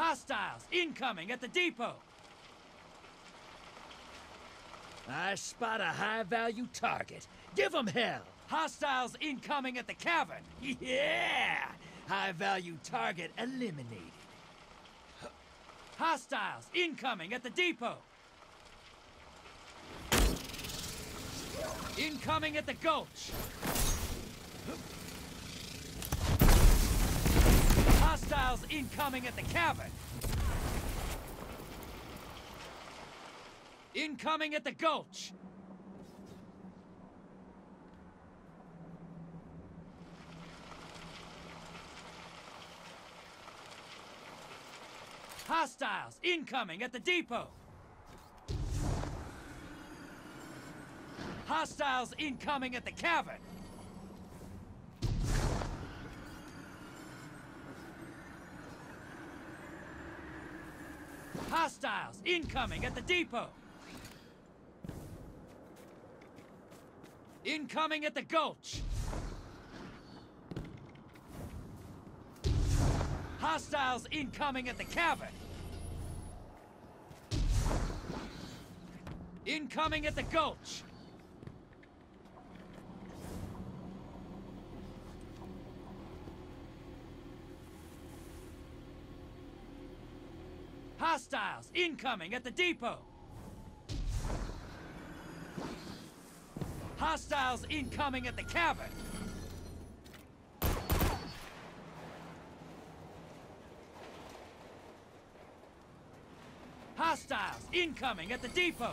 Hostiles incoming at the depot. I spot a high-value target. Give 'em hell. Hostiles incoming at the cavern. Yeah! High-value target eliminated. Hostiles incoming at the depot. Incoming at the gulch. Hostiles incoming at the cabin! Incoming at the gulch. Hostiles incoming at the depot. Hostiles incoming at the cavern. Hostiles incoming at the depot. Incoming at the gulch. Hostiles incoming at the cavern. Incoming at the gulch. Hostiles incoming at the depot. Hostiles incoming at the cavern. Hostiles incoming at the depot.